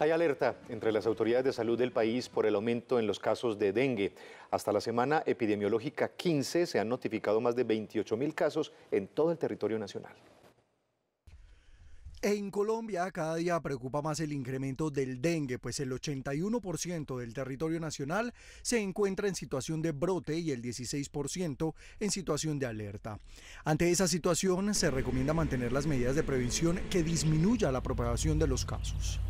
Hay alerta entre las autoridades de salud del país por el aumento en los casos de dengue. Hasta la semana epidemiológica 15 se han notificado más de 28 mil casos en todo el territorio nacional. En Colombia cada día preocupa más el incremento del dengue, pues el 81% del territorio nacional se encuentra en situación de brote y el 16% en situación de alerta. Ante esa situación se recomienda mantener las medidas de prevención que disminuya la propagación de los casos.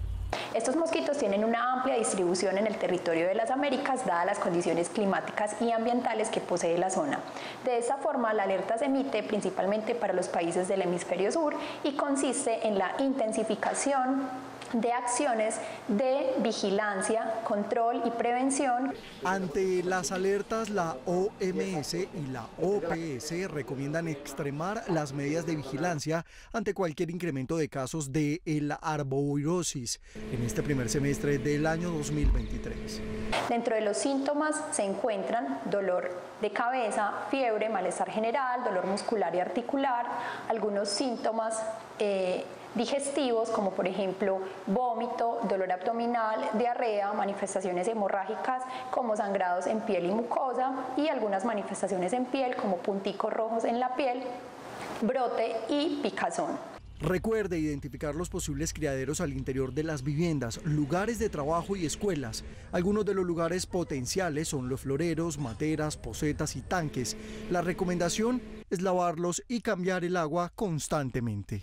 Estos mosquitos tienen una amplia distribución en el territorio de las Américas, dadas las condiciones climáticas y ambientales que posee la zona. De esa forma, la alerta se emite principalmente para los países del hemisferio sur y consiste en la intensificación de acciones de vigilancia, control y prevención. Ante las alertas, la OMS y la OPS recomiendan extremar las medidas de vigilancia ante cualquier incremento de casos de el arbovirosis en este primer semestre del año 2023. Dentro de los síntomas se encuentran dolor de cabeza, fiebre, malestar general, dolor muscular y articular, algunos síntomas eh, digestivos como por ejemplo vómito, dolor abdominal, diarrea, manifestaciones hemorrágicas como sangrados en piel y mucosa y algunas manifestaciones en piel como punticos rojos en la piel, brote y picazón. Recuerde identificar los posibles criaderos al interior de las viviendas, lugares de trabajo y escuelas. Algunos de los lugares potenciales son los floreros, materas, pocetas y tanques. La recomendación es lavarlos y cambiar el agua constantemente.